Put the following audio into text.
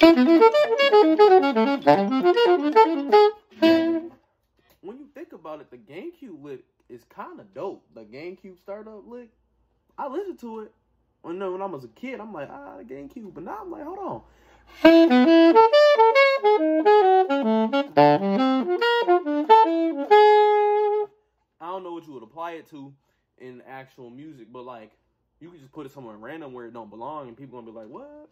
When you think about it, the GameCube lick is kind of dope. The GameCube startup lick, I listen to it when, when I was a kid. I'm like, ah, the GameCube. But now I'm like, hold on. I don't know what you would apply it to in actual music, but like you could just put it somewhere random where it don't belong, and people gonna be like, "What?"